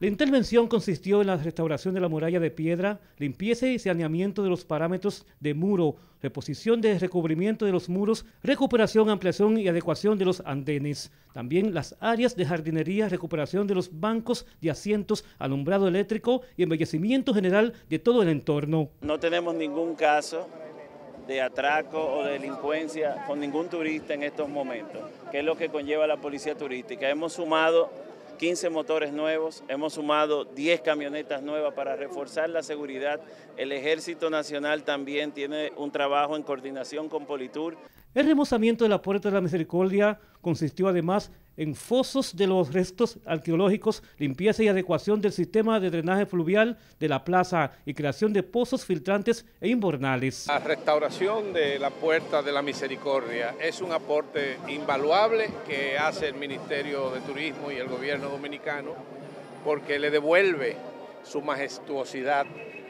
La intervención consistió en la restauración de la muralla de piedra, limpieza y saneamiento de los parámetros de muro, reposición de recubrimiento de los muros, recuperación, ampliación y adecuación de los andenes. También las áreas de jardinería, recuperación de los bancos de asientos, alumbrado eléctrico y embellecimiento general de todo el entorno. No tenemos ningún caso de atraco o de delincuencia con ningún turista en estos momentos, que es lo que conlleva la policía turística. Hemos sumado 15 motores nuevos, hemos sumado 10 camionetas nuevas para reforzar la seguridad. El Ejército Nacional también tiene un trabajo en coordinación con Politur. El remozamiento de la Puerta de la Misericordia consistió además en fosos de los restos arqueológicos, limpieza y adecuación del sistema de drenaje fluvial de la plaza y creación de pozos filtrantes e invernales. La restauración de la Puerta de la Misericordia es un aporte invaluable que hace el Ministerio de Turismo y el gobierno dominicano porque le devuelve su majestuosidad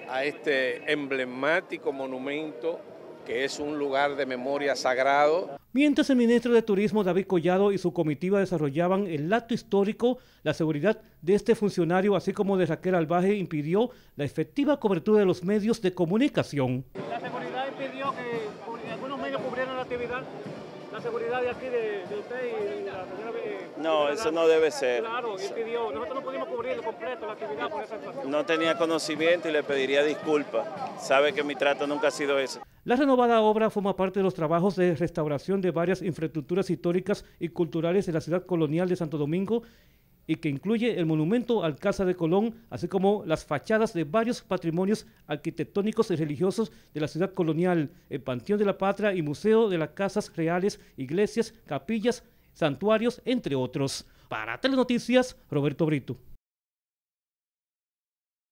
a este emblemático monumento que es un lugar de memoria sagrado. Mientras el ministro de Turismo David Collado y su comitiva desarrollaban el acto histórico, la seguridad de este funcionario, así como de Raquel Albaje, impidió la efectiva cobertura de los medios de comunicación. La seguridad impidió que algunos medios cubrieran la actividad la seguridad de aquí de, usted y la señora... no, eso no debe ser. Claro, impidió. Nosotros no pudimos cubrir completo la actividad por esa situación. No tenía conocimiento y le pediría disculpas. Sabe que mi trato nunca ha sido ese. La renovada obra forma parte de los trabajos de restauración de varias infraestructuras históricas y culturales de la ciudad colonial de Santo Domingo y que incluye el monumento al Casa de Colón, así como las fachadas de varios patrimonios arquitectónicos y religiosos de la ciudad colonial, el Panteón de la Patria y Museo de las Casas Reales, iglesias, capillas, santuarios, entre otros. Para Telenoticias, Roberto Brito.